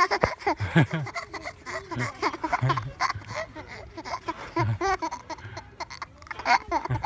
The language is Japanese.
Ha ha ha.